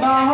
妈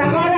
That's all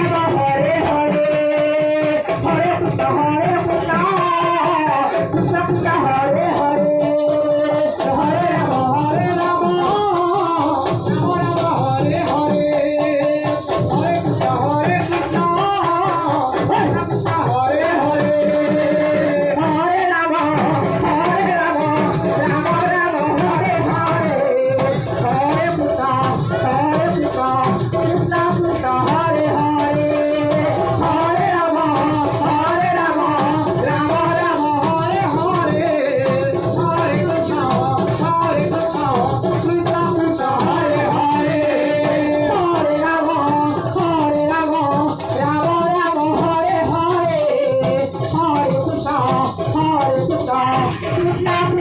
Thank you.